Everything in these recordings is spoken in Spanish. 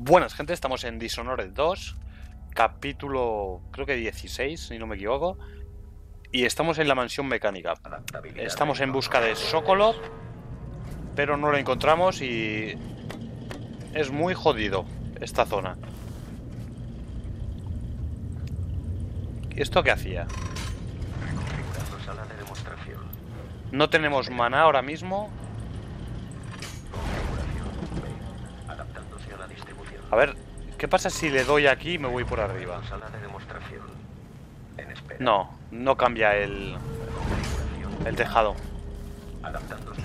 Buenas, gente, estamos en Dishonored 2, capítulo creo que 16, si no me equivoco, y estamos en la mansión mecánica. Estamos en busca de Sokolov, pero no lo encontramos y es muy jodido esta zona. ¿Y esto qué hacía? No tenemos maná ahora mismo. A ver, ¿qué pasa si le doy aquí y me voy por arriba? No, no cambia el, el tejado.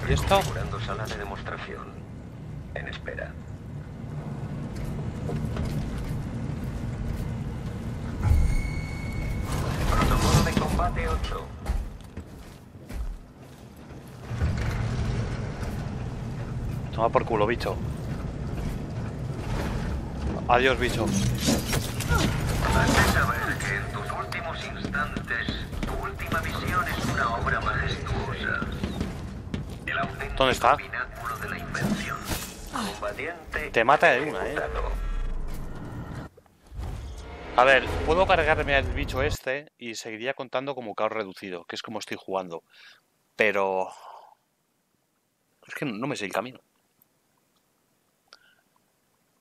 ¿Y esto? sala de demostración. En espera. Protocolo de combate 8. Toma por culo, bicho. Adiós, bicho. Has de saber que en tus últimos instantes, tu última visión es una obra majestuosa. El auténtico ¿Dónde está? pináculo de la invención. Combatiente Te mata de una, ¿eh? A ver, puedo cargarme al bicho este y seguiría contando como caos reducido, que es como estoy jugando. Pero... Es que no me sé el camino.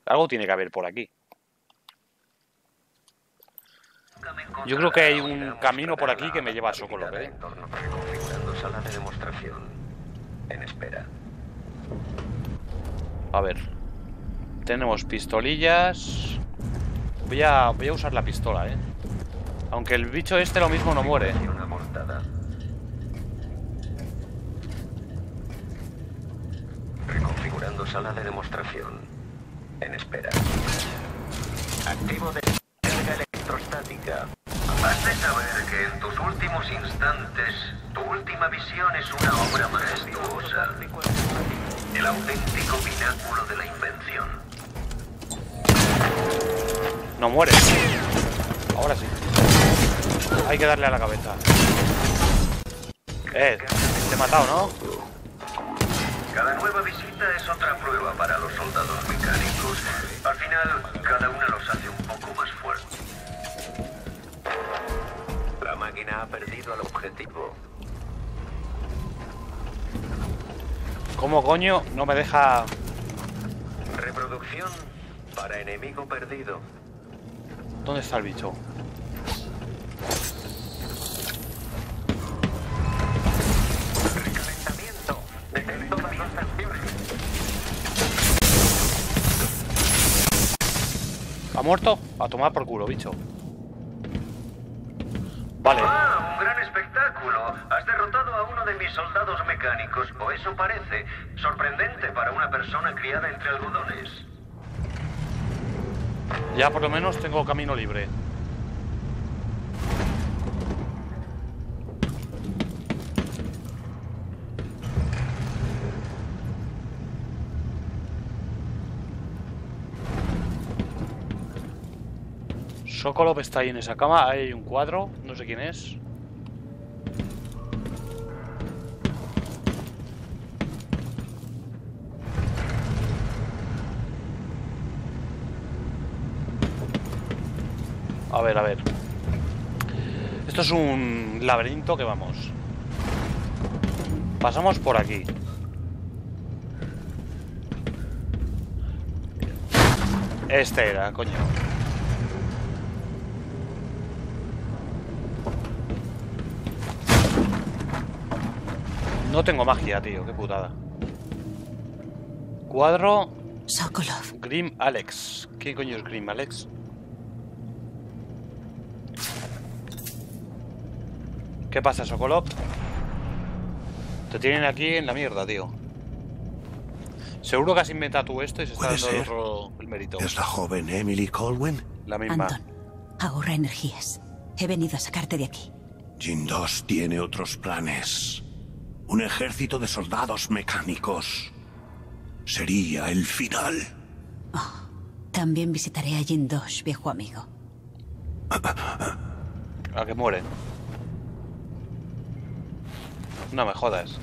Algo tiene que haber por aquí. Yo creo que hay un camino por aquí que me lleva a Sokolov, ¿eh? A ver. Tenemos pistolillas. Voy a, voy a usar la pistola, ¿eh? Aunque el bicho este lo mismo no muere. Reconfigurando sala de demostración. En espera. Activo de carga electrostática. Has de saber que en tus últimos instantes, tu última visión es una obra majestuosa. El auténtico pináculo de la invención. No muere. Ahora sí. Hay que darle a la cabeza. Eh, te he matado, ¿no? Cada nueva visita es otra prueba para los soldados final, cada una los hace un poco más fuertes. La máquina ha perdido el objetivo. ¿Cómo coño no me deja...? Reproducción para enemigo perdido. ¿Dónde está el bicho? ¿Ha muerto? A tomar por culo, bicho. Vale. ¡Ah! ¡Un gran espectáculo! Has derrotado a uno de mis soldados mecánicos, o eso parece. Sorprendente para una persona criada entre algodones. Ya por lo menos tengo camino libre. Sokolov está ahí en esa cama. Ahí hay un cuadro. No sé quién es. A ver, a ver. Esto es un laberinto que vamos. Pasamos por aquí. Este era, coño. No tengo magia, tío. Qué putada. Cuadro Sokolov. Grim Alex. ¿Qué coño es Grim Alex? ¿Qué pasa, Sokolov? Te tienen aquí en la mierda, tío. Seguro que has inventado tú esto y se está Puede dando ser. otro el mérito. ¿Es la joven Emily Colwyn? La misma. Anton, ahorra energías. He venido a sacarte de aquí. Jin 2 tiene otros planes. Un ejército de soldados mecánicos. Sería el final. También visitaré a Jin 2, viejo amigo. A que mueren. No me jodas.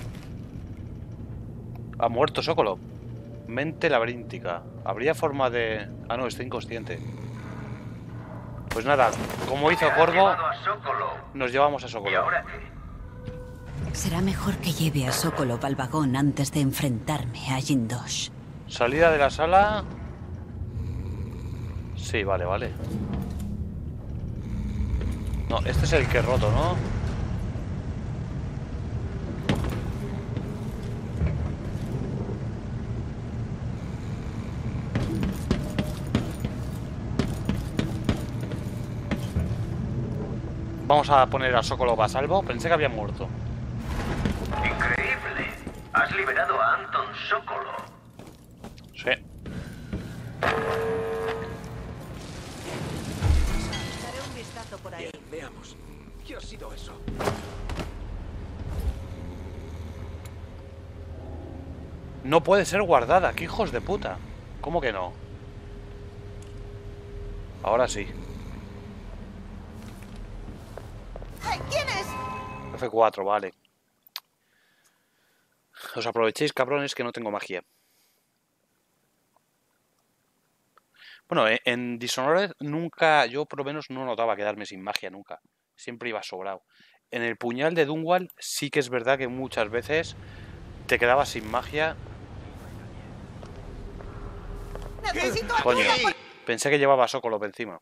Ha muerto Sokolov. Mente laberíntica. ¿Habría forma de...? Ah, no, está inconsciente. Pues nada, como hizo Corvo, nos llevamos a ¿Y Sokolov. Será mejor que lleve a Sokolov al vagón antes de enfrentarme a Jindosh. Salida de la sala... Sí, vale, vale. No, este es el que he roto, ¿no? Vamos a poner a Sokolov a salvo. Pensé que había muerto. No puede ser guardada, qué hijos de puta. ¿Cómo que no? Ahora sí. ¿Quién es? F4, vale. Os aprovechéis, cabrones, que no tengo magia. Bueno, e- en Dishonored nunca, yo por lo menos no notaba quedarme sin magia nunca. Siempre iba sobrado. En el puñal de Dunwall sí que es verdad que muchas veces te quedabas sin magia. Necesito Coño, ayuda. pensé que llevaba Sokolov encima.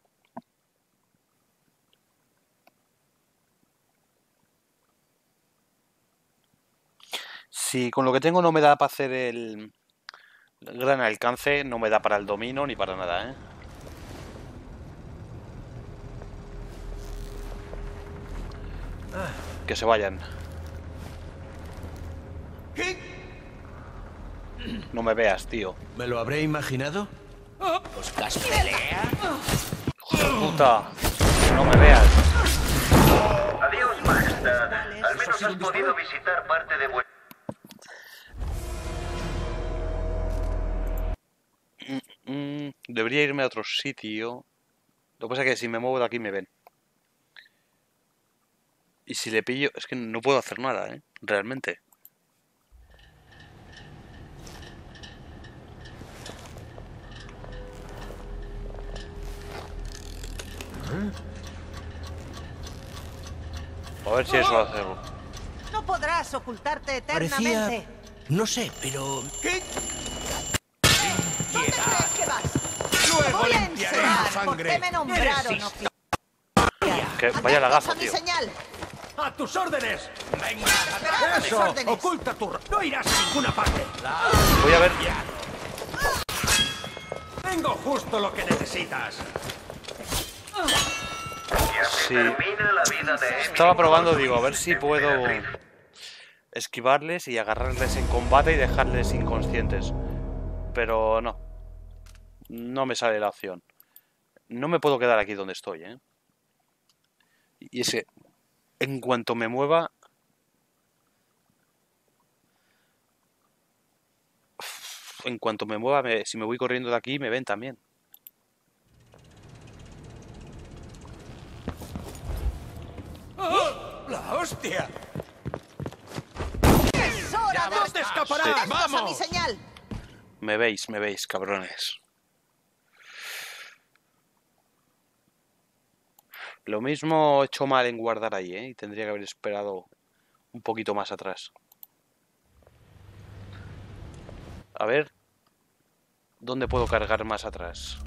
Si con lo que tengo no me da para hacer el gran alcance, no me da para el domino ni para nada, ¿eh? Que se vayan. No me veas, tío. ¿Me lo habré imaginado? Puta. No me veas. Adiós, Majestad. Al menos has podido visitar parte de vuestra... Mm, debería irme a otro sitio. Lo que pasa es que si me muevo de aquí me ven. Y si le pillo, es que no puedo hacer nada, ¿eh? Realmente. A ver si eso lo hace. No podrás ocultarte Parecía... eternamente. No sé, pero... ¿Qué? ¿Dónde crees que vas? Luego voy a limpiaré tu sangre. me nombraron. Que vaya lagazo, mi tío. señal. ¡A tus órdenes! ¡Venga! Esperad a mis ¡Eso! órdenes. ¡Oculta tu... ¡No irás a ninguna parte! Voy a ver. Tengo justo lo que necesitas. Sí. Estaba probando, digo, a ver si puedo esquivarles y agarrarles en combate y dejarles inconscientes. Pero no. No me sale la opción. No me puedo quedar aquí donde estoy, ¿eh? Y es que en cuanto me mueva... En cuanto me mueva, si me voy corriendo de aquí, me ven también. ¡La hostia! ¡Es hora ¡No de... te escaparás! Sí. Atentos a mi ¡Vamos! señal. Me veis, me veis, cabrones. Lo mismo he hecho mal en guardar ahí, ¿eh? Y tendría que haber esperado un poquito más atrás. A ver. ¿Dónde puedo cargar más atrás?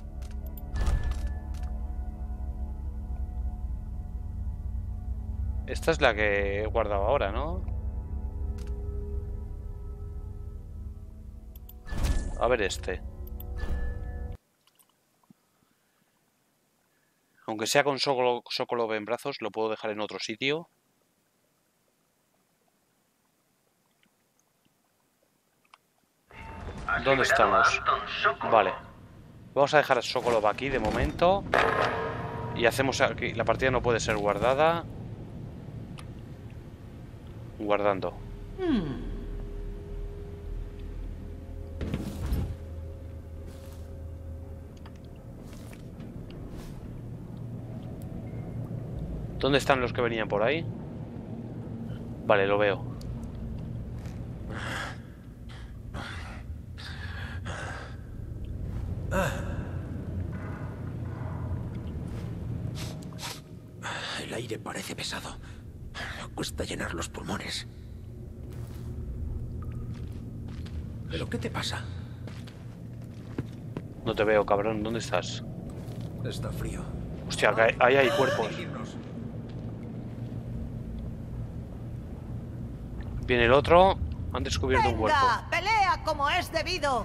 Esta es la que he guardado ahora, ¿no? A ver este. Aunque sea con Sokolo- Sokolov en brazos, lo puedo dejar en otro sitio. ¿Dónde estamos? Vale. Vamos a dejar a Sokolov aquí de momento. Y hacemos aquí. La partida no puede ser guardada guardando. Hmm. ¿Dónde están los que venían por ahí? Vale, lo veo. El aire parece pesado. Cuesta llenar los pulmones. ¿Pero qué te pasa? No te veo, cabrón. ¿Dónde estás? Está frío. Hostia, que ahí hay cuerpos. Irnos. Viene el otro. Han descubierto un cuerpo. ¡Venga! ¡Pelea como es debido!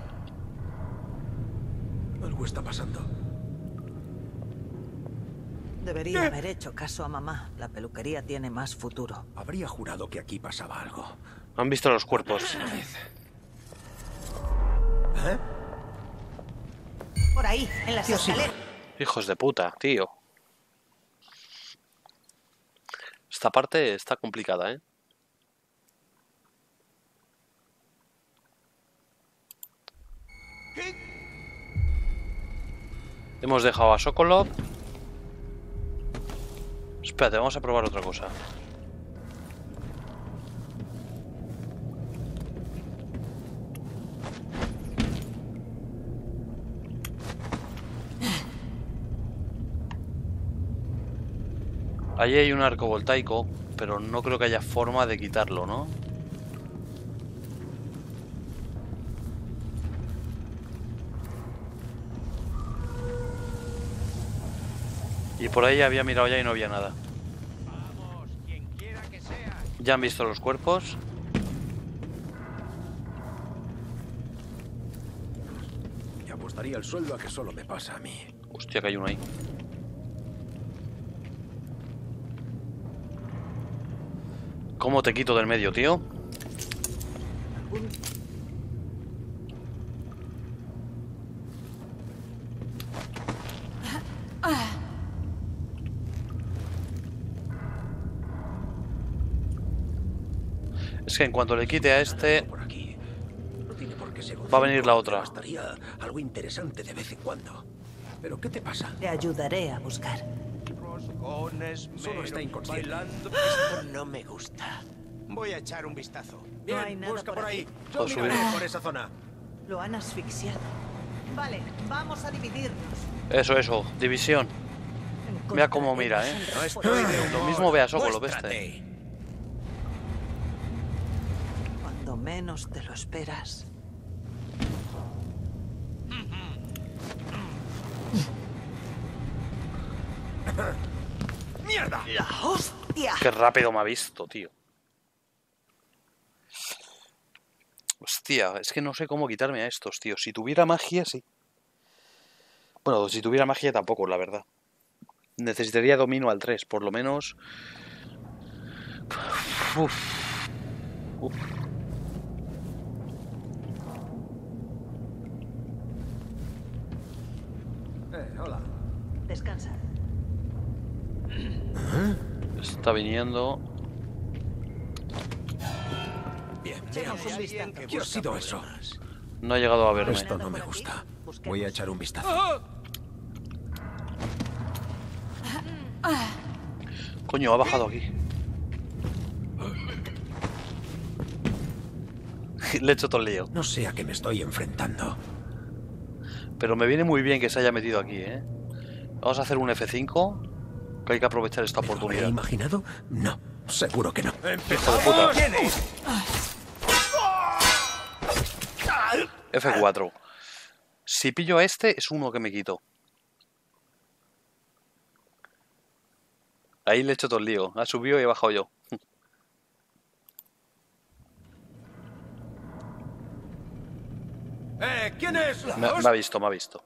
Algo está pasando. Debería haber hecho caso a mamá. La peluquería tiene más futuro. Habría jurado que aquí pasaba algo. Han visto los cuerpos. ¿Eh? Por ahí, en las escaleras. Hijos de puta, tío. Esta parte está complicada, ¿eh? Hemos dejado a Sokolov. Espérate, vamos a probar otra cosa. Allí hay un arco voltaico, pero no creo que haya forma de quitarlo, ¿no? Y por ahí había mirado ya y no había nada. Ya han visto los cuerpos. Y apostaría el sueldo a que solo me pasa a mí. Hostia, que hay uno ahí. ¿Cómo te quito del medio, tío? Es que en cuanto le quite a este, Por aquí. No Va a venir la otra. Algo interesante de vez en cuando. ¿Pero qué te pasa? Te ayudaré a buscar. Solo está inconsciente. No me gusta. Voy a echar un vistazo. Bien, hay nada busca por ahí. Yo por esa zona. Lo han asfixiado. Vale, vamos a dividirnos. eso, eso, división. Mira cómo mira, ¿eh? No estoy de Lo mismo ve a Sokol, lo ve Muéstrate. Cuando menos te lo esperas. ¡Mierda! ¡La hostia! Qué rápido me ha visto, tío. Hostia, es que no sé cómo quitarme a estos, tío. Si tuviera magia, sí. Bueno, si tuviera magia tampoco, la verdad. Necesitaría domino al 3, por lo menos. Uf. Uf. Descansa. Está viniendo. Bien. ¿Qué ha sido eso? No ha llegado a verme. Esto no me gusta. Voy a echar un vistazo. Coño, ha bajado aquí. Le he hecho todo el lío. No sé a qué me estoy enfrentando. Pero me viene muy bien que se haya metido aquí, ¿eh? Vamos a hacer un F5. Que hay que aprovechar esta ¿Me lo habré oportunidad. imaginado? No, seguro que no. Hijo de puta. F4. Si pillo a este, es uno que me quito. Ahí le he hecho todo el lío. Ha subido y he bajado yo. Eh, ¿quién es? Me, me ha visto, me ha visto.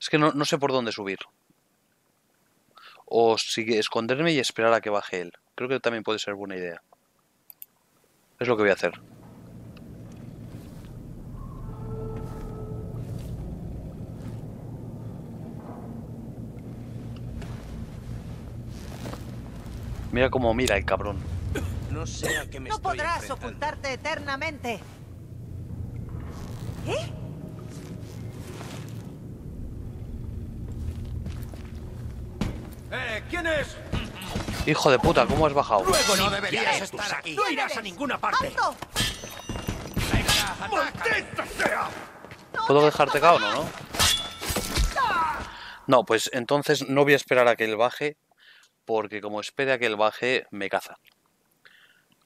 Es que no, no sé por dónde subir. O si esconderme y esperar a que baje él. Creo que también puede ser buena idea. Es lo que voy a hacer. Mira cómo mira el cabrón. No sé a qué me No estoy podrás enfrentando. ocultarte eternamente. ¿Qué? Eh, ¿quién es? Hijo de puta, ¿cómo has bajado? Luego no deberías estar aquí. No irás a ninguna parte. ¡Maldita sea! ¿Puedo dejarte cao o no, no? No, pues entonces no voy a esperar a que él baje, porque como espere a que él baje, me caza.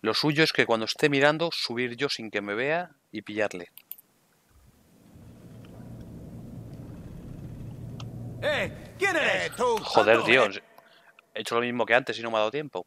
Lo suyo es que cuando esté mirando, subir yo sin que me vea y pillarle. ¡Eh! ¿Quién eres? Eh, tú, Joder, tío. eh. He hecho lo mismo que antes y no me ha dado tiempo.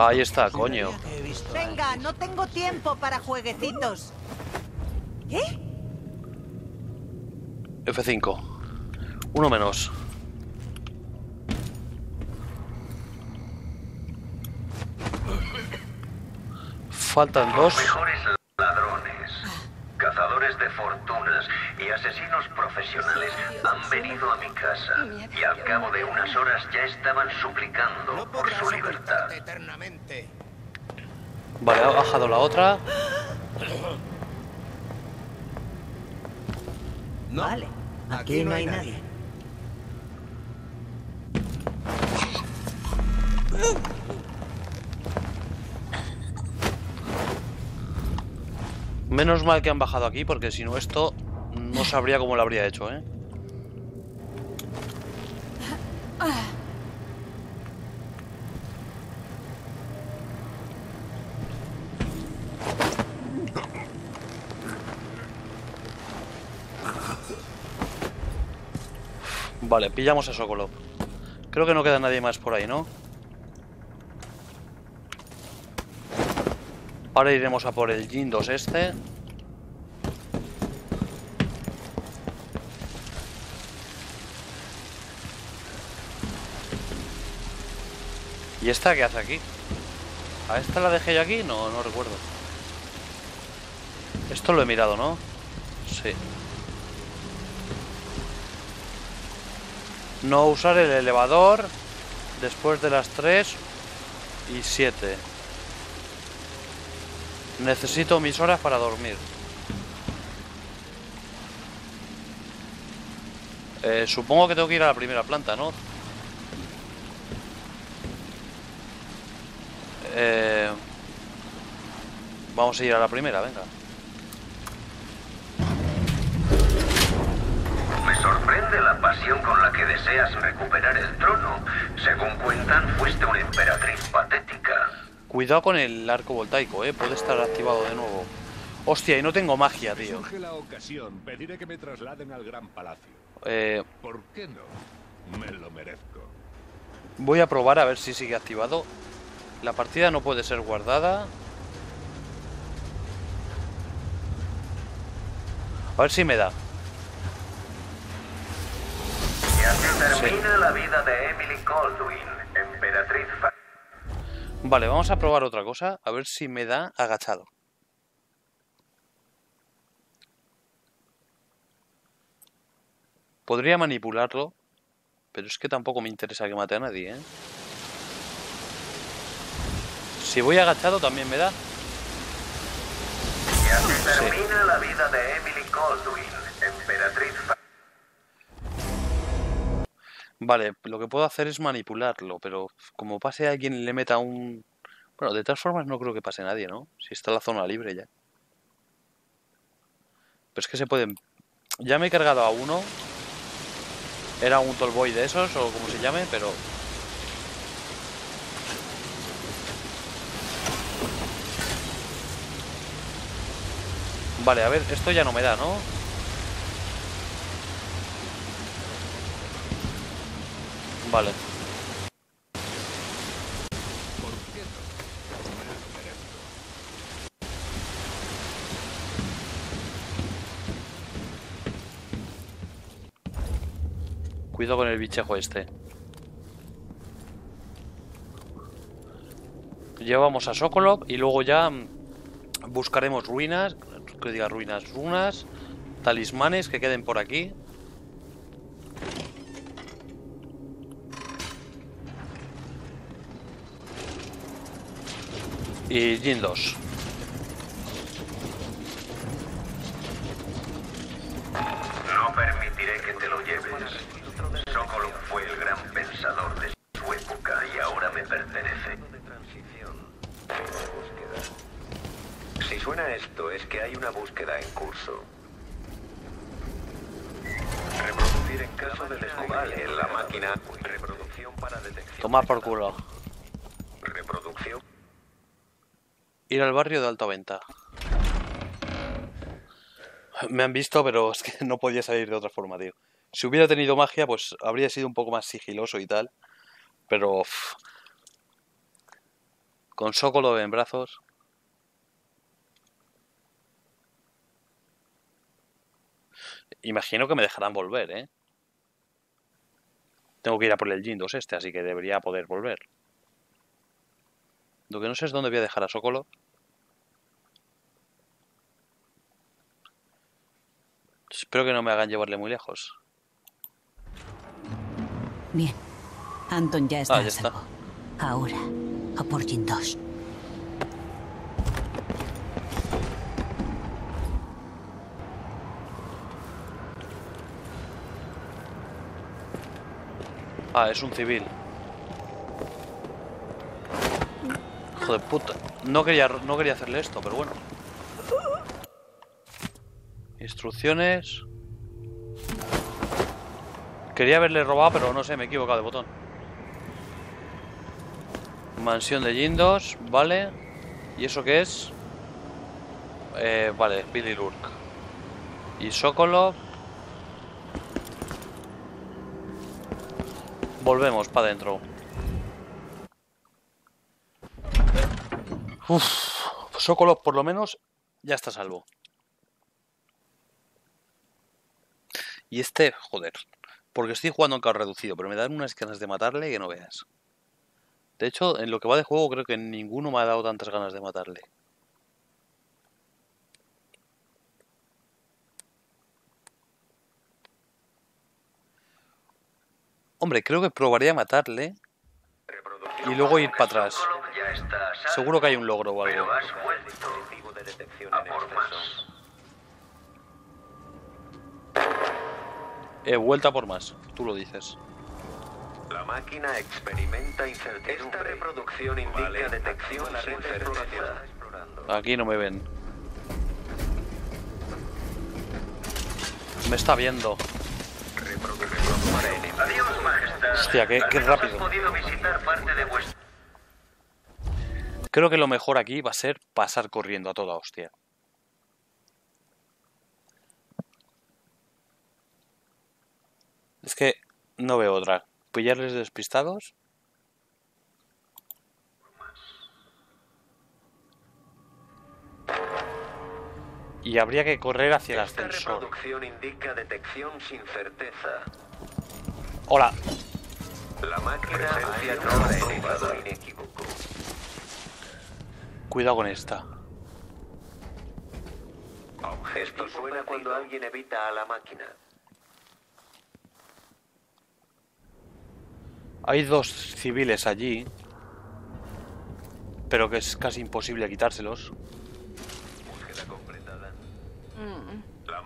Ahí está, coño. Venga, no tengo tiempo para jueguecitos. ¿Qué? F5. Uno menos. Faltan Los dos. mejores ladrones, cazadores de fortunas y asesinos profesionales han venido a mi casa y al cabo de unas horas ya estaban suplicando por su libertad. Vale, ha bajado la otra. No. Vale, aquí, no hay nadie. Menos mal que han bajado aquí, porque si no esto no sabría cómo lo habría hecho, ¿eh? Vale, pillamos a Sokolov. Creo que no queda nadie más por ahí, ¿no? Ahora iremos a por el Jin 2 este. ¿Y esta qué hace aquí? ¿A esta la dejé yo aquí? No, no recuerdo. Esto lo he mirado, ¿no? Sí. No usar el elevador después de las 3 y 7. Necesito mis horas para dormir. Eh, supongo que tengo que ir a la primera planta, ¿no? Eh, vamos a ir a la primera, venga. Me sorprende la pasión con la que deseas recuperar el trono. Según cuentan, fuiste una emperatriz patética. Cuidado con el arco voltaico, eh. Puede estar activado de nuevo. Hostia, y no tengo magia, tío. Surge la ocasión, pediré que me trasladen al Gran Palacio. Eh, ¿Por qué no? Me lo merezco. voy a probar a ver si sigue activado. La partida no puede ser guardada. A ver si me da. Termina la vida de Emily Vale, vamos a probar otra cosa. A ver si me da agachado. Podría manipularlo, pero es que tampoco me interesa que mate a nadie, ¿eh? Si voy agachado también me da. Y termina la vida de Emily Goldwyn, emperatriz Vale, lo que puedo hacer es manipularlo, pero como pase alguien y le meta un... Bueno, de todas formas no creo que pase nadie, ¿no? Si está la zona libre ya. Pero es que se pueden... Ya me he cargado a uno. Era un Tallboy de esos, o como se llame, pero... Vale, a ver, esto ya no me da, ¿no? Vale. Cuidado con el bichejo este. Llevamos a Sokolov y luego ya buscaremos ruinas, que diga ruinas, runas, talismanes que queden por aquí. Y Jin 2. Hay una búsqueda en curso. Reproducir en caso de descubrir en la máquina. Reproducción para detección. Tomar por culo. Reproducción. Ir al barrio de alta venta. Me han visto, pero es que no podía salir de otra forma, tío. Si hubiera tenido magia, pues habría sido un poco más sigiloso y tal. Pero... Con Sokolov en brazos... Imagino que me dejarán volver, ¿eh? Tengo que ir a por el Jindos este, así que debería poder volver. Lo que no sé es dónde voy a dejar a Sokolov. Espero que no me hagan llevarle muy lejos. Bien. Anton ya está Ah, ya está. Ahora, a por Jin Ah, es un civil. Hijo de puta. No quería, no quería hacerle esto, pero bueno. Instrucciones. Quería haberle robado, pero no sé, me he equivocado de botón. Mansión de Jindos, vale. ¿Y eso qué es? Eh, vale, Billy Lurk. Y Sokolov. Volvemos para adentro. Uf, Sokolov por lo menos ya está salvo. Y este, joder, porque estoy jugando en carro reducido, pero me dan unas ganas de matarle que no veas. De hecho, en lo que va de juego creo que ninguno me ha dado tantas ganas de matarle. Hombre, creo que probaría a matarle y luego ir para atrás. Seguro que hay un logro o algo. De. He vuelta Eh, por más, tú lo dices. La máquina experimenta incertidumbre. Esta reproducción indica detección sin certeza. Aquí no me ven. Me está viendo. Hostia, qué- qué rápido. Creo que lo mejor aquí va a ser pasar corriendo a toda hostia. Es que no veo otra. Pillarles despistados. Y habría que correr hacia el Esta ascensor. reproducción indica detección sin certeza. Hola. La máquina presencia comprobada inequívoco. Cuidado con esta. Esto suena cuando alguien evita a la máquina. Hay dos civiles allí. Pero que es casi imposible quitárselos.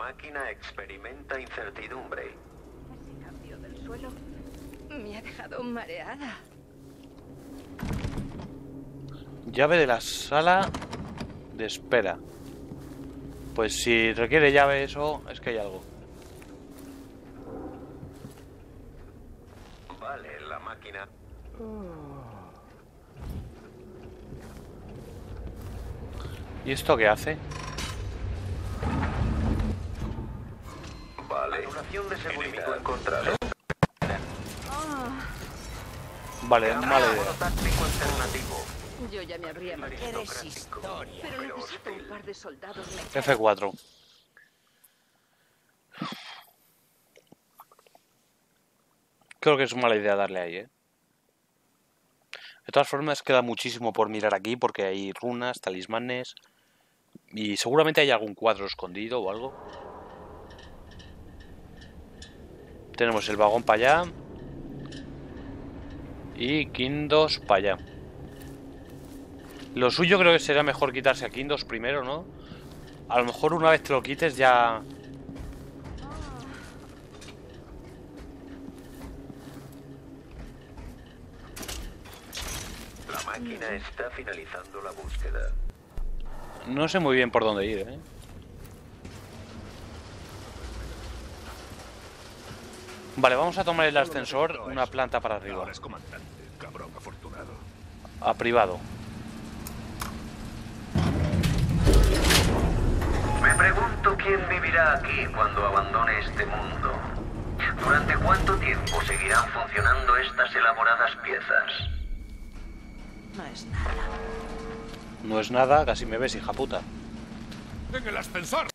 Máquina experimenta incertidumbre. Ese cambio del suelo me ha dejado mareada. Llave de la sala de espera. Pues si requiere llave eso, es que hay algo. Vale, la máquina. ¿Y esto qué hace? Vale. De seguridad encontrado. Vale, mala idea. Táctico alternativo. Yo ya me habría historia. Pero necesito un par de soldados mecánicos. F4. Creo que es mala idea darle ahí, ¿eh? De todas formas, queda muchísimo por mirar aquí porque hay runas, talismanes y seguramente hay algún cuadro escondido o algo. Tenemos el vagón para allá. Y Kindos para allá. Lo suyo creo que será mejor quitarse a Kindos primero, ¿no? A lo mejor una vez te lo quites ya... La máquina está finalizando la búsqueda. No sé muy bien por dónde ir, ¿eh? Vale, vamos a tomar el ascensor una planta para arriba. Ahora es comandante, cabrón afortunado. A privado. Me pregunto quién vivirá aquí cuando abandone este mundo. ¿Durante cuánto tiempo seguirán funcionando estas elaboradas piezas? No es nada. No es nada, casi me ves, hija puta. ¡En el ascensor!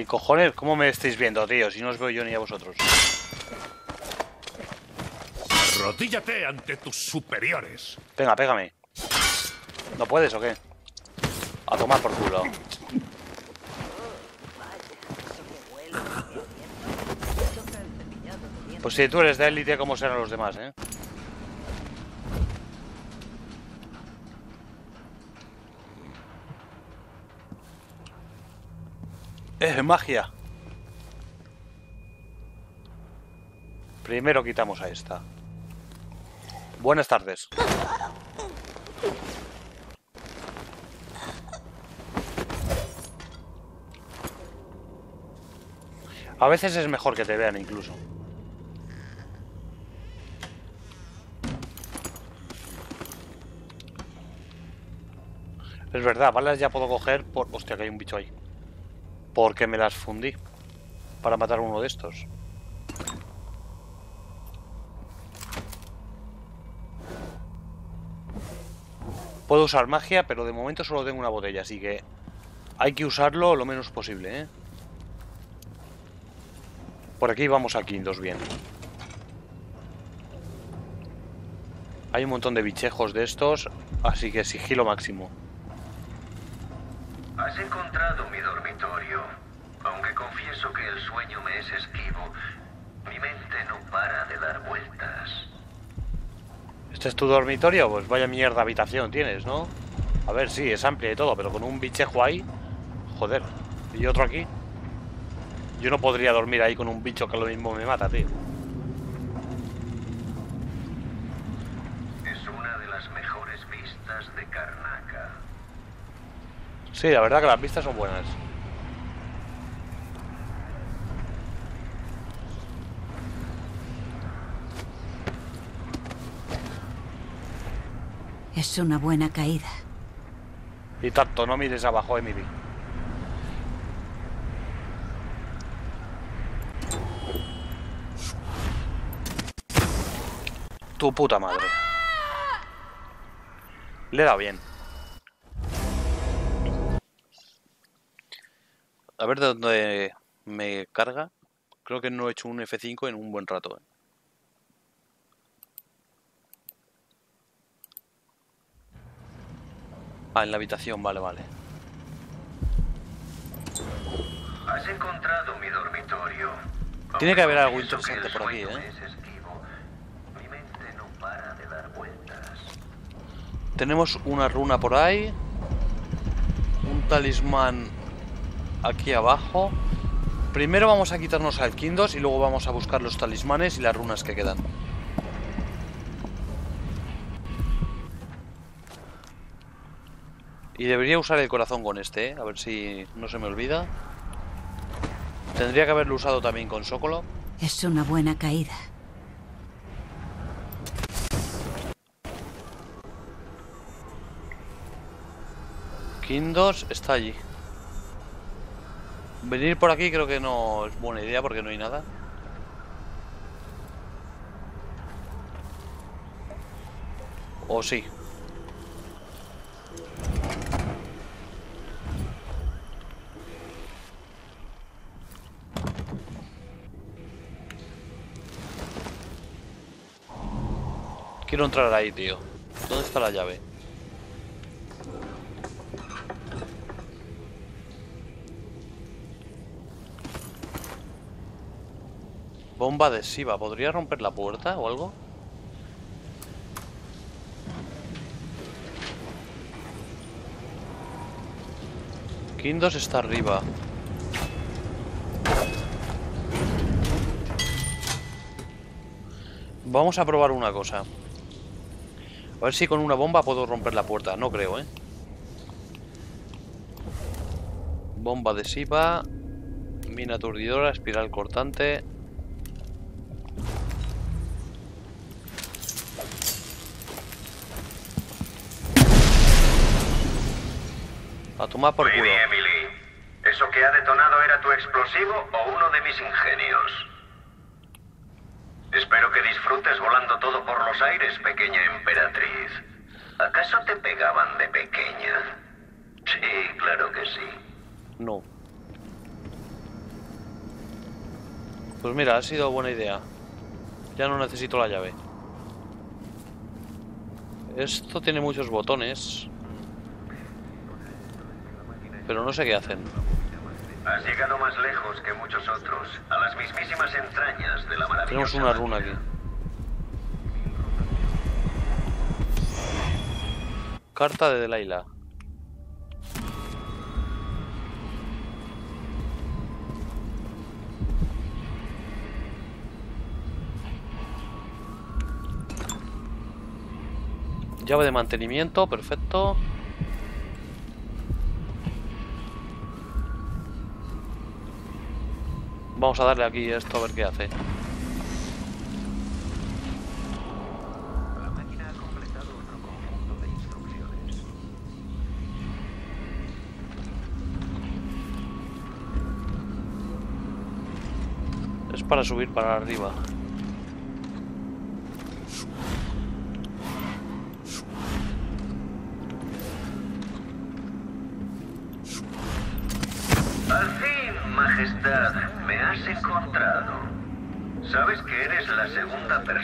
¿Qué cojones? ¿Cómo me estáis viendo, tío? Si no os veo yo ni a vosotros. Arrodíllate ante tus superiores. Venga, pégame. ¿No puedes o qué? A tomar por culo. Pues si tú eres de élite, ¿cómo serán los demás, eh? ¡Eh, magia! Primero quitamos a esta. Buenas tardes. A veces es mejor que te vean incluso. Es verdad, balas ya puedo coger por... Hostia, que hay un bicho ahí. Porque me las fundí. Para matar a uno de estos. Puedo usar magia, pero de momento solo tengo una botella, así que... Hay que usarlo lo menos posible, ¿eh? Por aquí vamos a Kindos bien. Hay un montón de bichejos de estos, así que sigilo máximo. Has encontrado mi dormitorio. Aunque confieso que el sueño me es esquivo, mi mente no para de dar vueltas. ¿Este es tu dormitorio? Pues vaya mierda habitación tienes, ¿no? A ver, sí, es amplia y todo, pero con un bichejo ahí... Joder. ¿Y otro aquí? Yo no podría dormir ahí con un bicho que lo mismo me mata, tío. Es una de las mejores vistas de Karnaka. Sí, la verdad que las vistas son buenas. Es una buena caída. Y tanto, no mires abajo, Emily. Tu puta madre. Le da bien. A ver de dónde me carga. Creo que no he hecho un F5 en un buen rato. ¿eh? Ah, en la habitación, vale, vale. Has encontrado mi dormitorio. Tiene que haber algo interesante por aquí, ¿eh? Mi mente no para de dar vueltas. Tenemos una runa por ahí. Un talismán aquí abajo. Primero vamos a quitarnos al Kindos y luego vamos a buscar los talismanes y las runas que quedan. Y debería usar el corazón con este, ¿eh? a ver si no se me olvida. Tendría que haberlo usado también con Sokolo. Es una buena caída. Kindos está allí. Venir por aquí creo que no es buena idea porque no hay nada. O sí. Quiero entrar ahí, tío. ¿Dónde está la llave? Bomba adhesiva. ¿Podría romper la puerta o algo? Kindos está arriba. Vamos a probar una cosa. A ver si con una bomba puedo romper la puerta. No creo, ¿eh? Bomba adhesiva. Mina aturdidora, espiral cortante. A tomar por Muy culo. bien, Emily. ¿Eso que ha detonado era tu explosivo o uno de mis ingenios? Espero que disfrutes volando todo por los aires, pequeña emperatriz. ¿Acaso te pegaban de pequeña? Sí, claro que sí. No. Pues mira, ha sido buena idea. Ya no necesito la llave. Esto tiene muchos botones. Pero no sé qué hacen. Has llegado más lejos que muchos otros, a las mismísimas entrañas de la maravillosa Tenemos una runa aquí. Carta de Delilah. Llave de mantenimiento, perfecto. Vamos a darle aquí esto a ver qué hace. Para subir para arriba.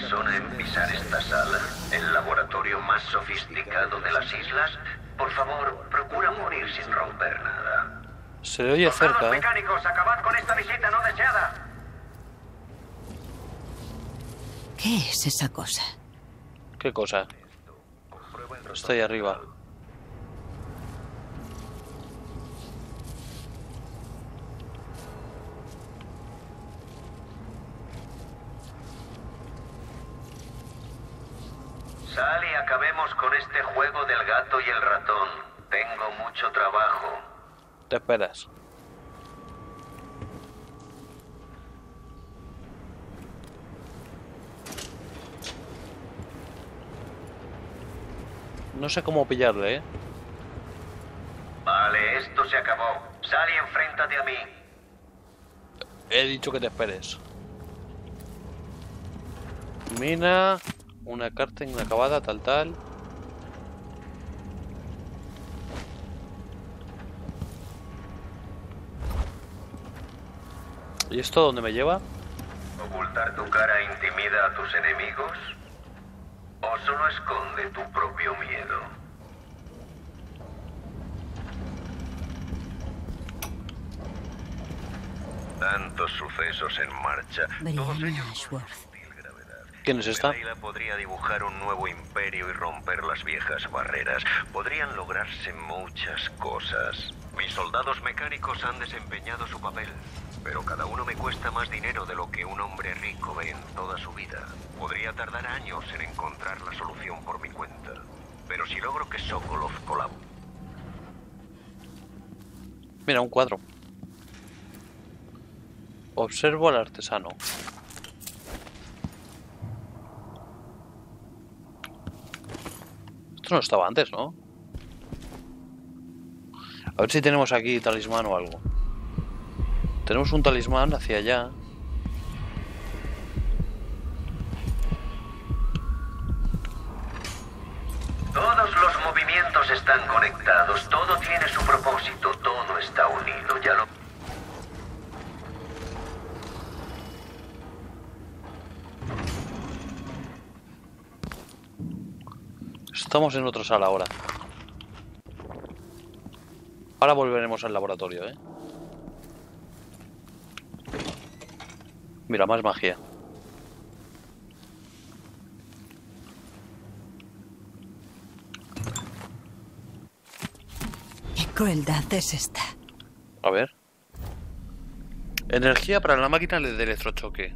Persona en pisar esta sala? El laboratorio más sofisticado de las islas. Por favor, procura morir sin romper nada. Se le oye cerca, ¿eh? mecánicos, acabad con esta visita no deseada. ¿Qué es esa cosa? ¿Qué cosa? Está ahí arriba. Sal y acabemos con este juego del gato y el ratón. Tengo mucho trabajo. No sé cómo pillarle, ¿eh? Vale, esto se acabó. Sal y enfréntate a mí. He dicho que te esperes. Mina, una carta inacabada, tal, tal. ¿Y esto dónde me lleva? ¿Ocultar tu cara intimida a tus enemigos? ¿O solo esconde tu propio miedo? Tantos sucesos en marcha. Todos Brianna ellos Ashworth. ¿Quién es esta? Leila podría dibujar un nuevo imperio y romper las viejas barreras. Podrían lograrse muchas cosas. Mis soldados mecánicos han desempeñado su papel, pero cada uno me cuesta más dinero de lo que un hombre rico ve en toda su vida. Podría tardar años en encontrar la solución por mi cuenta. Pero si logro que Sokolov colabore... Mira, un cuadro. Observo al artesano. Esto no estaba antes, ¿no? A ver si tenemos aquí talismán o algo. Tenemos un talismán hacia allá. Todos los movimientos están conectados, todo tiene su propósito, todo está unido, ya lo... Estamos en otra sala ahora. Ahora volveremos al laboratorio, ¿eh? Mira, más magia. ¿Qué crueldad es esta? A ver. Energía para la máquina de electrochoque.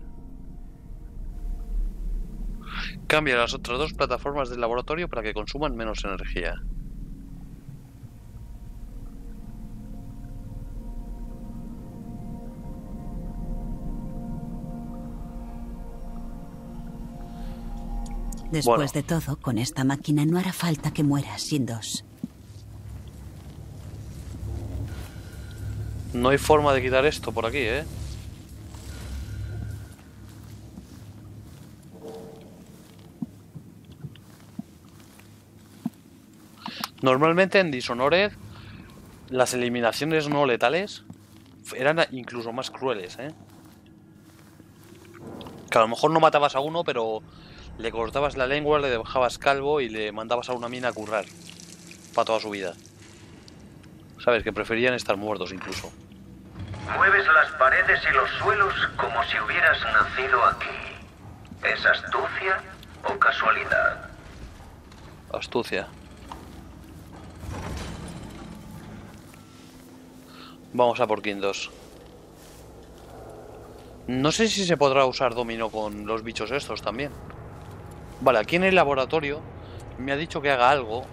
Cambia las otras dos plataformas del laboratorio para que consuman menos energía. Después Bueno. de todo, con esta máquina no hará falta que mueras sin dos. No hay forma de quitar esto por aquí, ¿eh? Normalmente en Dishonored las eliminaciones no letales eran incluso más crueles, ¿eh? Que a lo mejor no matabas a uno, pero le cortabas la lengua, le dejabas calvo y le mandabas a una mina a currar para toda su vida. Sabes que preferían estar muertos incluso. Mueves las paredes y los suelos como si hubieras nacido aquí. ¿Es astucia o casualidad? Astucia. Vamos a por King 2. No sé si se podrá usar dominó con los bichos estos también. Vale, aquí en el laboratorio me ha dicho que haga algo.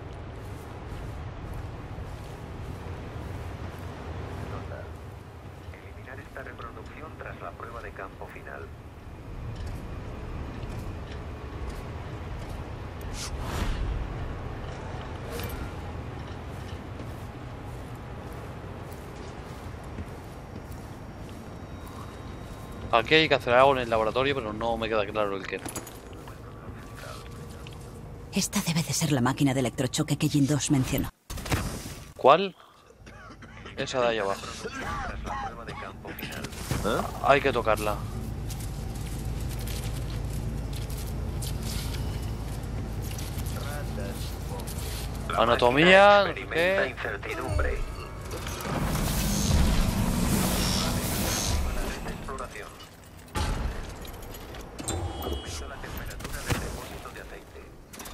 Eliminar esta reproducción tras la prueba de campo final. Aquí hay que hacer algo en el laboratorio, pero no me queda claro el qué. Esta debe de ser la máquina de electrochoque que Jin 2 mencionó. ¿Cuál? Esa de ahí abajo. Hay que tocarla. La Anatomía,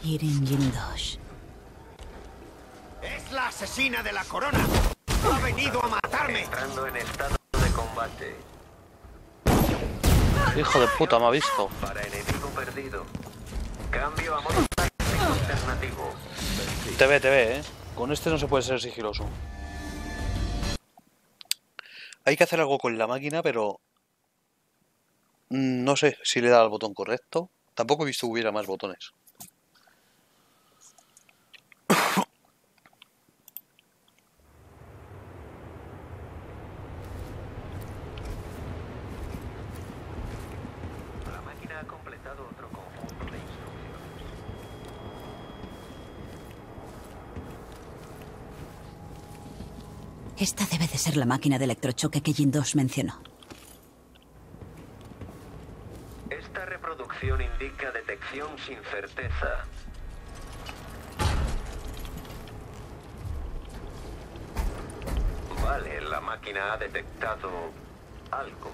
Iren Jin 2. ¡Es la asesina de la corona! ¡Ha venido a matarme! Entrando en estado de combate. Hijo de puta, me ha visto. Para enemigo perdido. Cambio a modo táctico alternativo. Te ve, te ve, ¿eh? Con este no se puede ser sigiloso. Hay que hacer algo con la máquina, pero... No sé si le da al botón correcto. Tampoco he visto que hubiera más botones. La máquina ha completado otro conjunto de instrucciones. Esta debe de ser la máquina de electrochoque que Jin 2 mencionó. Esta reproducción indica detección sin certeza. Vale, la máquina ha detectado algo.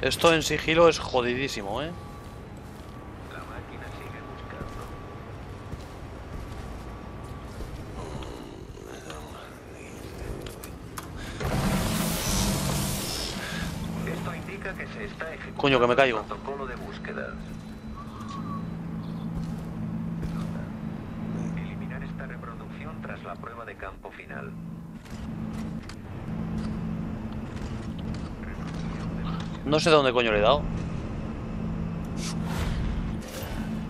Esto en sigilo es jodidísimo, ¿eh? Coño, que me caigo. el protocolo de búsqueda. Eliminar esta reproducción tras la prueba de campo final. No sé dónde coño le he dado.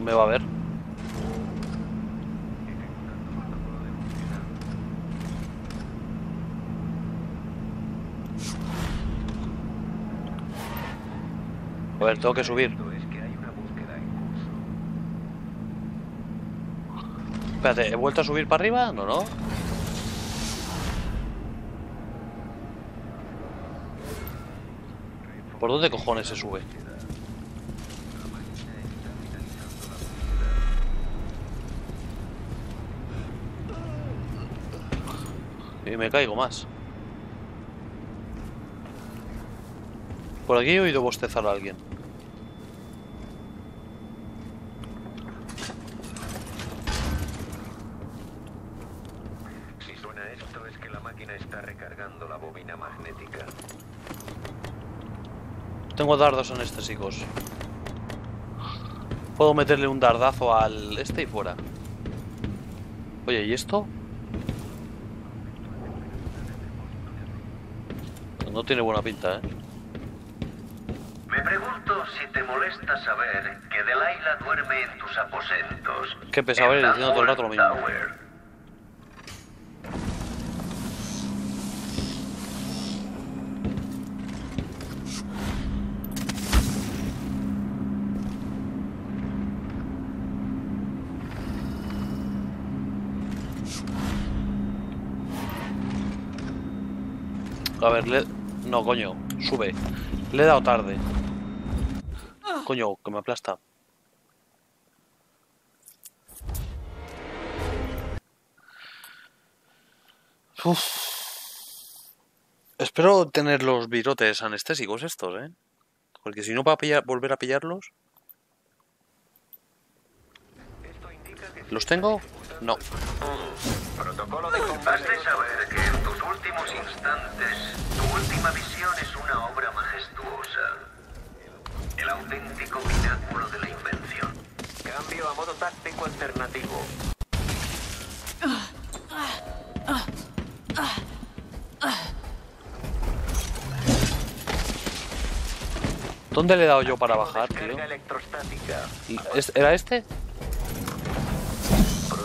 Me va a ver. A ver, tengo que subir. Espérate, ¿he vuelto a subir para arriba? No, no. ¿Por dónde cojones se sube? Y me caigo más. Por aquí he oído bostezar a alguien. Si suena esto Tengo dardos anestésicos. Puedo meterle un dardazo al este y fuera. Oye, ¿y esto? No tiene buena pinta, ¿eh? Me pregunto si te molesta saber que Delilah duerme en tus aposentos. Qué pesado en diciendo todo el rato lo mismo. Tower. A ver, le... No, coño, sube. Le he dado tarde. Coño, que me aplasta. Uf. Espero tener los virotes anestésicos estos, ¿eh? Porque si no, para pillar, volver a pillarlos... ¿Los tengo? No. Protocolo de Has de saber que en tus últimos instantes, tu última visión es una obra majestuosa. El auténtico pináculo de la invención. Cambio a modo táctico alternativo. ¿Dónde le he dado yo para bajar, tío? Descarga electrostática. ¿Es- ¿Era este?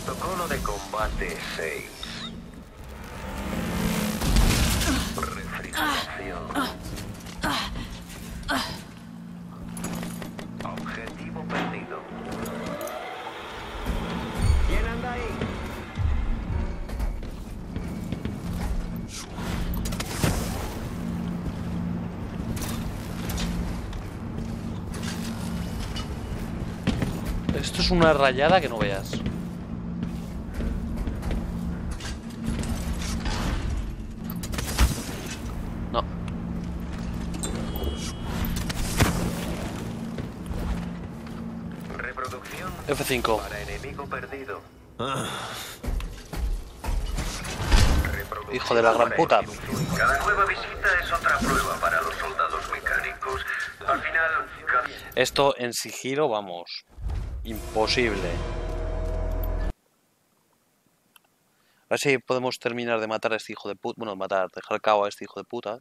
Protocolo de combate 6. Refrigeración. Objetivo perdido. ¿Quién anda ahí? Esto es una rayada que no veas. Ah. Hijo de la gran puta. Esto en sigilo, vamos. Imposible. A ver si podemos terminar de matar a este hijo de puta. Bueno, matar, dejar cabo a este hijo de puta.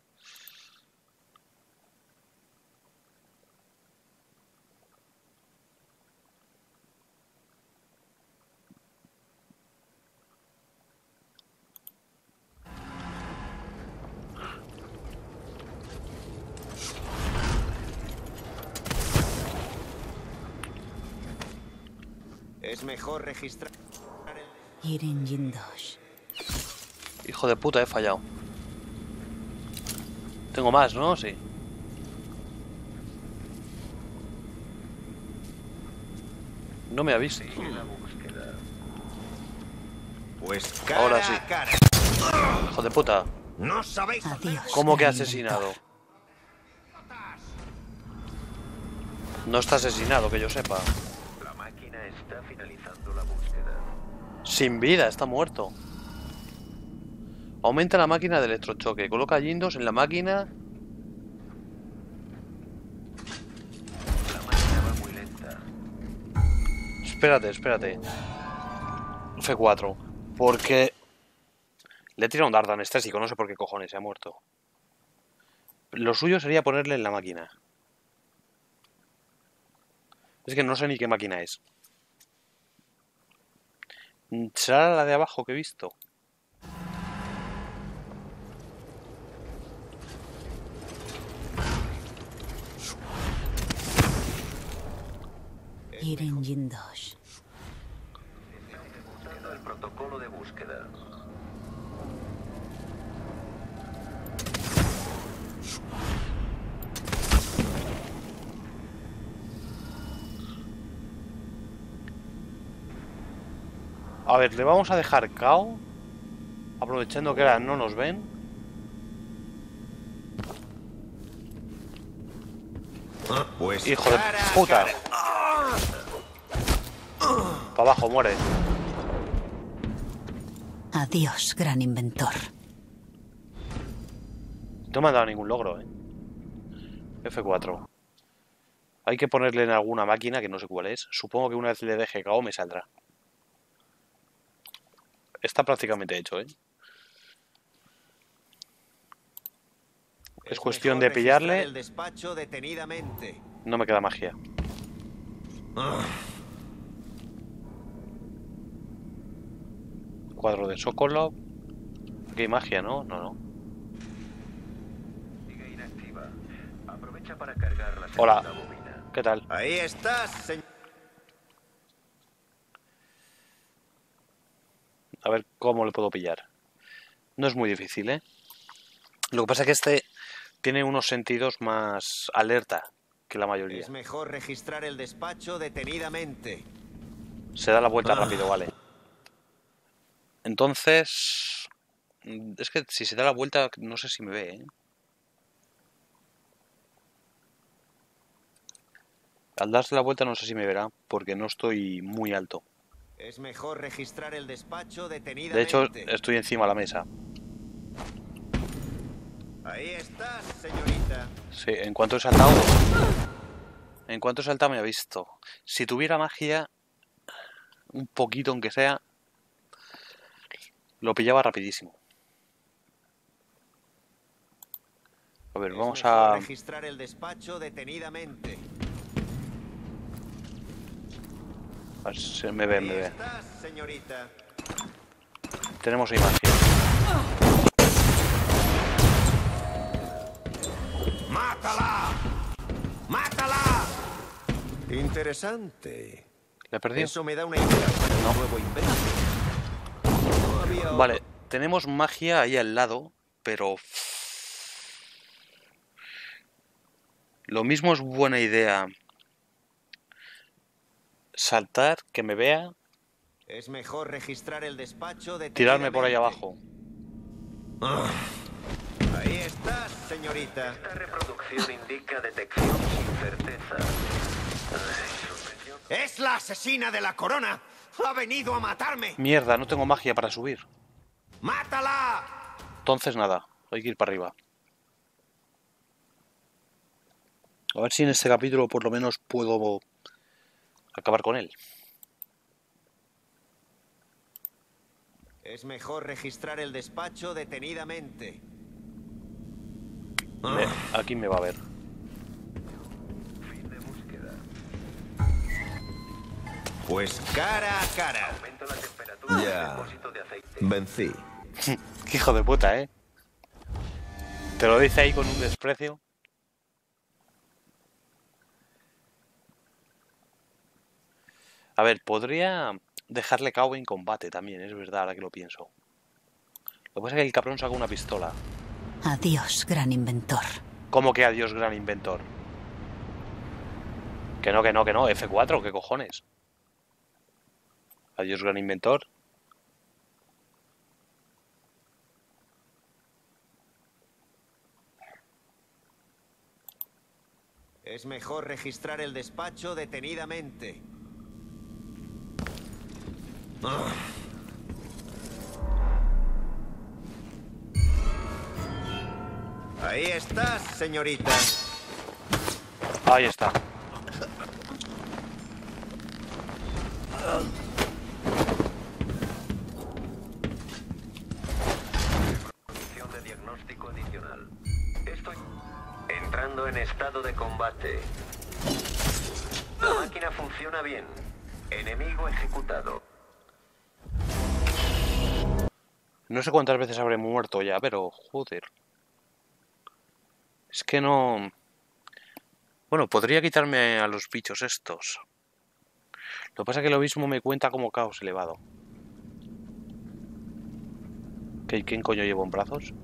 Es mejor registrar. Irin Jindosh. Hijo de puta, he fallado. Tengo más, ¿no? Sí. No me avise. Pues cara Ahora sí. cara. Hijo de puta. No sabéis. ¿Cómo que asesinado? No está asesinado, que yo sepa. Sin vida, está muerto. Aumenta la máquina de electrochoque. Coloca Jindos en la máquina. La máquina va muy lenta. Espérate, espérate. F4. Porque. Le he tirado un dardo anestésico, no sé por qué cojones se ha muerto. Lo suyo sería ponerle en la máquina. Es que no sé ni qué máquina es. ¿Será la de abajo que he visto? Irin Jindosh. El protocolo de búsqueda. A ver, le vamos a dejar cao. Aprovechando que ahora no nos ven. Pues Hijo de puta. cara. Para abajo, muere. Adiós, gran inventor. No me han dado ningún logro, eh. F4. Hay que ponerle en alguna máquina que no sé cuál es. Supongo que una vez le deje KO me saldrá. Está prácticamente hecho, ¿eh? Es cuestión de pillarle. El despacho detenidamente. No me queda magia. Cuadro de Sokolov. Aquí hay magia, ¿no? No, no. Sigue inactiva. Aprovecha para cargar la Hola. bobina. ¿Qué tal? Ahí estás, señor. A ver cómo le puedo pillar. No es muy difícil, ¿eh? Lo que pasa es que este tiene unos sentidos más alerta que la mayoría. Es mejor registrar el despacho detenidamente. Se da la vuelta Ah. rápido, vale. Entonces... Es que si se da la vuelta, no sé si me ve, ¿eh? Al darse la vuelta no sé si me verá, porque no estoy muy alto. Es mejor registrar el despacho detenidamente. De hecho, estoy encima de la mesa. Ahí estás, señorita. Sí, en cuanto he saltado... En cuanto he saltado me ha visto. Si tuviera magia, un poquito aunque sea, lo pillaba rapidísimo. A ver, vamos a... registrar el despacho detenidamente. Si me ve, me ve. Tenemos magia. ¡Mátala! ¡Mátala! Interesante. ¿Le he perdido? Eso me da una idea No. nuevo invento. No Vale, tenemos magia ahí al lado, pero... Lo mismo es buena idea saltar, que me vea, Es mejor registrar el despacho de tirarme por ahí abajo. Ahí estás, señorita. Esta reproducción indica detección sin certeza. ¡Es la asesina de la corona! ¡Ha venido a matarme! Mierda, no tengo magia para subir. ¡Mátala! Entonces nada, hay que ir para arriba. A ver si en este capítulo por lo menos puedo acabar con él. Es mejor registrar el despacho detenidamente. Me- aquí me va a ver. Fin de búsqueda. Pues cara a cara. Aumento la temperatura del Ya. depósito de aceite. Vencí. Qué hijo de puta, ¿eh? Te lo dice ahí con un desprecio. A ver, podría dejarle KO en combate también, es verdad, ahora que lo pienso. Lo que pasa es que el cabrón saca una pistola. Adiós, gran inventor. ¿Cómo que adiós, gran inventor? Que no, que no, que no. F4, ¿qué cojones? Adiós, gran inventor. Es mejor registrar el despacho detenidamente. Ahí estás, señorita. Ahí está. De diagnóstico adicional. Estoy entrando en estado de combate. La máquina funciona bien. Enemigo ejecutado. No sé cuántas veces habré muerto ya, pero joder. Es que no... Bueno, podría quitarme a los bichos estos. Lo que pasa es que lo mismo me cuenta como caos elevado. ¿Qué, ¿Quién coño llevo en brazos?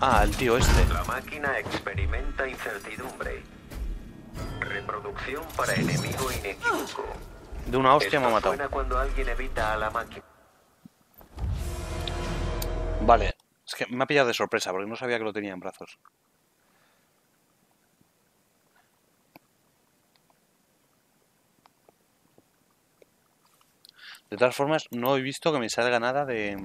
Ah, el tío este. La máquina experimenta incertidumbre. Reproducción para enemigo inequívoco. De una hostia me ha matado. suena cuando alguien evita a la máquina. Vale. Es que me ha pillado de sorpresa porque no sabía que lo tenía en brazos. De todas formas, no he visto que me salga nada de...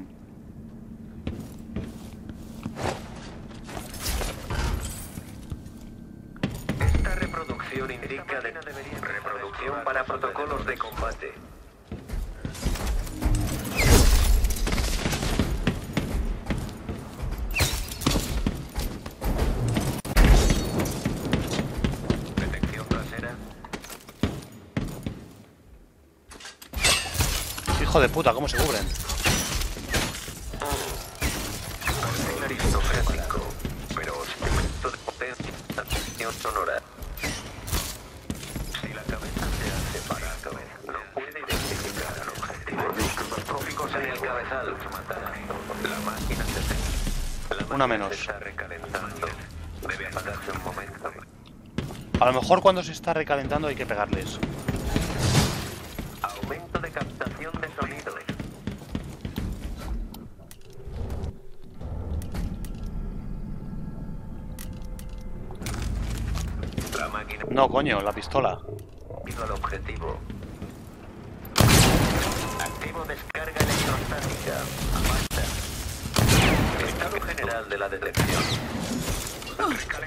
producción indica de reproducción para protocolos de combate. Cabezal. La máquina se La máquina Una menos. se. A lo mejor cuando se está recalentando hay que pegarles. Aumento de captación de sonido. La máquina No, coño, la pistola. ido al objetivo. Activo descarga electrostática. Basta. Estado general de la detección.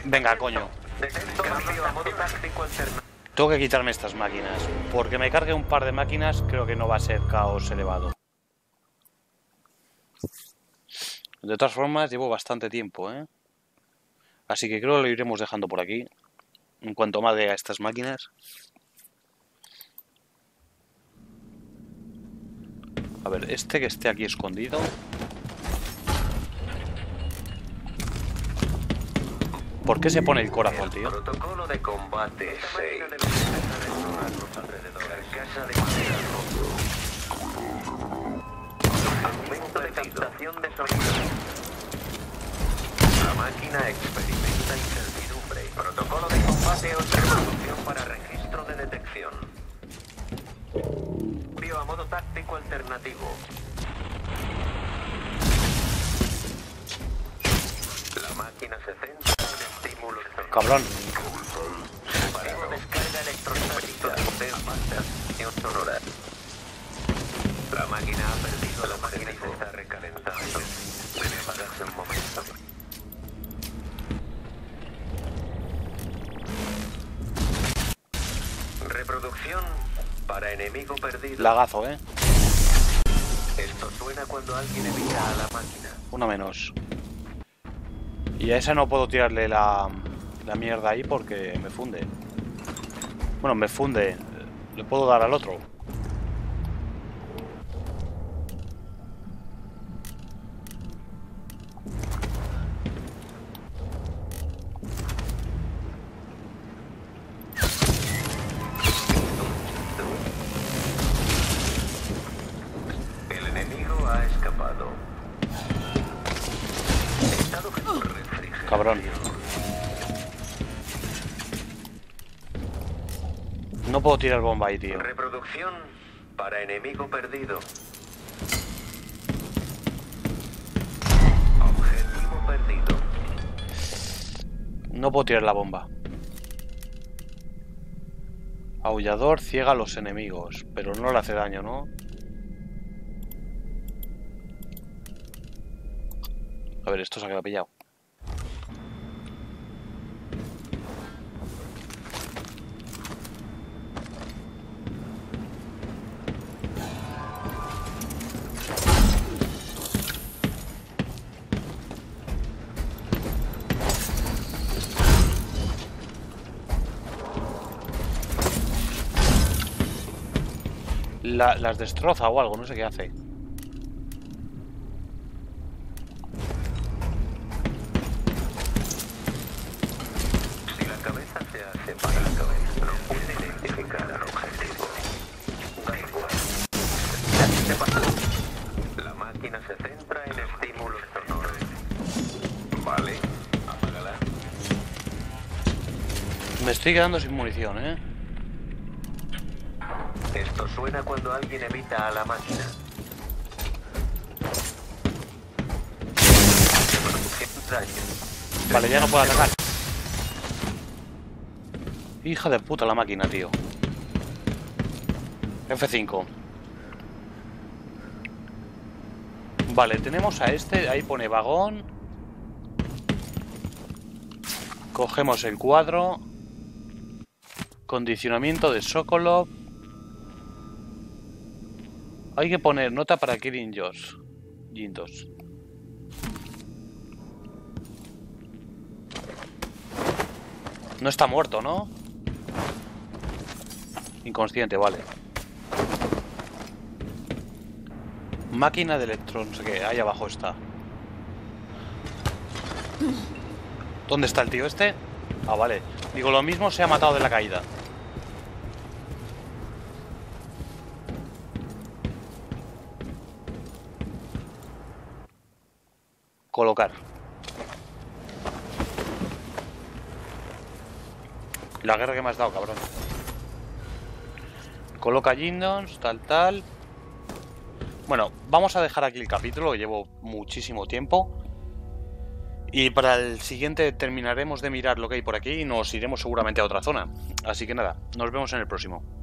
Venga, coño. Detecto cambio a modo táctico alternativo. Tengo que quitarme estas máquinas. Porque me cargue un par de máquinas, creo que no va a ser caos elevado. De todas formas, llevo bastante tiempo, ¿eh? Así que creo que lo iremos dejando por aquí. En cuanto más a estas máquinas. A ver, este que esté aquí escondido. ¿Por qué se pone el corazón, tío? Protocolo de combate 6. Carcasa de madera. Aumento de captación de sonido. La máquina experimenta incertidumbre. Protocolo de combate 8. Reproducción para registro de detección. Cambio a modo táctico alternativo. La máquina se centra. Cabrón. Descarga electrostática. La máquina ha perdido la máquina se está recalentando. Debe apagarse un momento. Reproducción para enemigo perdido. Lagazo, ¿eh? Esto suena cuando alguien evita a la máquina. Una menos. Y a esa no puedo tirarle la, la mierda ahí porque me funde. Bueno, me funde. Le puedo dar al otro. Tirar bomba ahí, tío. Reproducción para enemigo perdido. Objetivo perdido. No puedo tirar la bomba. Aullador ciega a los enemigos, pero no le hace daño, ¿no? A ver, esto se ha quedado pillado. La- las destroza o algo, no sé qué hace. Si la cabeza se hace para la cabeza, no puede identificar al objetivo. Da igual. Ya se pasa. La máquina se centra en estímulos sonoros. Vale, apágala. Me estoy quedando sin munición, ¿eh? Suena cuando alguien evita a la máquina. Vale, ya no puedo atacar. Hija de puta la máquina, tío. F5. Vale, tenemos a este, ahí pone vagón. Cogemos el cuadro. Condicionamiento de Sokolov. Hay que poner nota para Kirin Josh. Jindos. No está muerto, ¿no? Inconsciente, vale. Máquina de sé qué, ahí abajo está. ¿Dónde está el tío este? Ah, vale. Digo, lo mismo se ha matado de la caída. Colocar. La guerra que me has dado, cabrón. Coloca Jindons, tal, tal. Bueno, vamos a dejar aquí el capítulo, llevo muchísimo tiempo. Y para el siguiente terminaremos de mirar lo que hay por aquí y nos iremos seguramente a otra zona. Así que nada, nos vemos en el próximo.